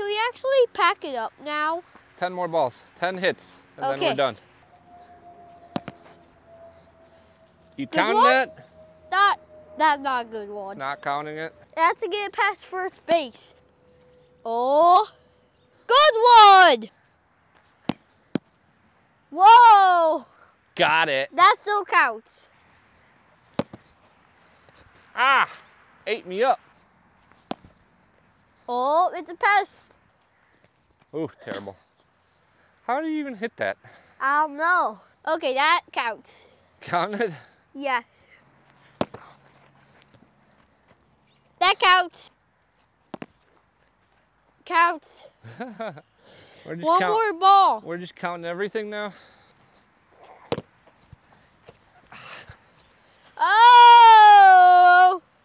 can we actually pack it up now? 10 more balls, 10 hits, and then we're done. You Good counting one? that? That, that's not a good one. Not counting it? That's to get past first base. Oh, good one! Whoa, Got it. that still counts. Ah, ate me up. Oh, it's a pest. Oh, terrible. How do you even hit that? I don't know. Okay, that counts. Counted? Yeah. That counts. Counts. We're just One count- more ball. We're just counting everything now.